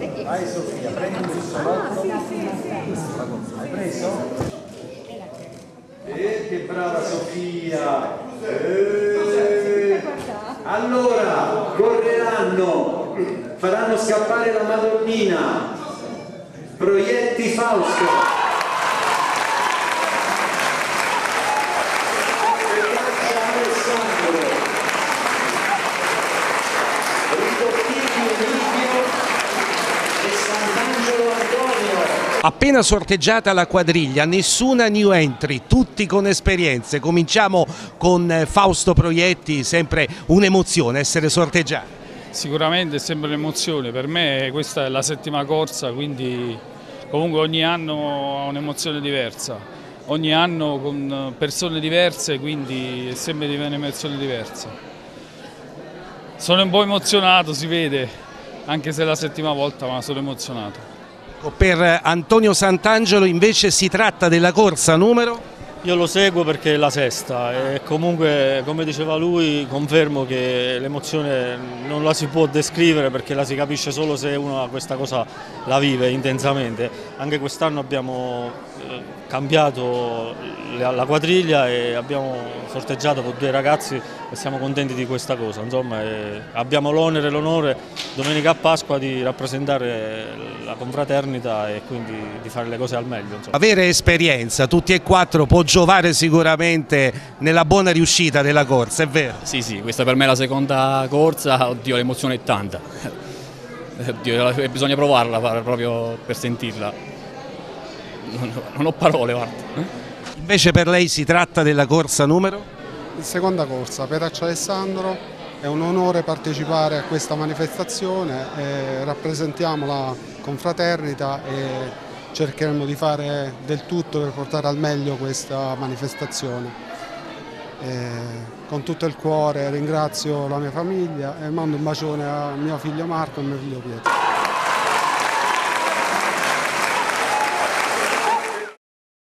Vai Sofia, prendi un bussolotto. Hai preso? Eh, che brava Sofia! Eh. Allora, correranno, faranno scappare la Madonnina. Proietti Fausto. Caccia Alessandro. Ridottini Livio e Sant'Angelo Antonio. Appena sorteggiata la quadriglia, nessuna new entry, tutti con esperienze. Cominciamo con eh, Fausto Proietti, sempre un'emozione essere sorteggiati. Sicuramente è sempre un'emozione, per me questa è la settima corsa, quindi comunque ogni anno ha un'emozione diversa, ogni anno con persone diverse, quindi è sempre un'emozione diversa. Sono un po' emozionato, si vede, anche se è la settima volta, ma sono emozionato. Per Antonio Sant'Angelo invece si tratta della corsa numero? Io lo seguo perché è la sesta e comunque come diceva lui confermo che l'emozione non la si può descrivere perché la si capisce solo se uno questa cosa la vive intensamente. Anche quest'anno abbiamo eh, cambiato la la quadriglia e abbiamo sorteggiato con due ragazzi e siamo contenti di questa cosa. Insomma, eh, abbiamo l'onere e l'onore domenica a Pasqua di rappresentare la confraternita e quindi di fare le cose al meglio. insomma. Avere esperienza, tutti e quattro, può giovare sicuramente nella buona riuscita della corsa, è vero? Sì, sì, questa per me è la seconda corsa, oddio l'emozione è tanta, oddio, bisogna provarla proprio per sentirla, non, non ho parole, guarda. Invece per lei si tratta della corsa numero? Seconda corsa, Petaccio Alessandro, è un onore partecipare a questa manifestazione, eh, rappresentiamo la confraternita e cercheremo di fare del tutto per portare al meglio questa manifestazione. Eh, con tutto il cuore ringrazio la mia famiglia e mando un bacione a mio figlio Marco e mio figlio Pietro.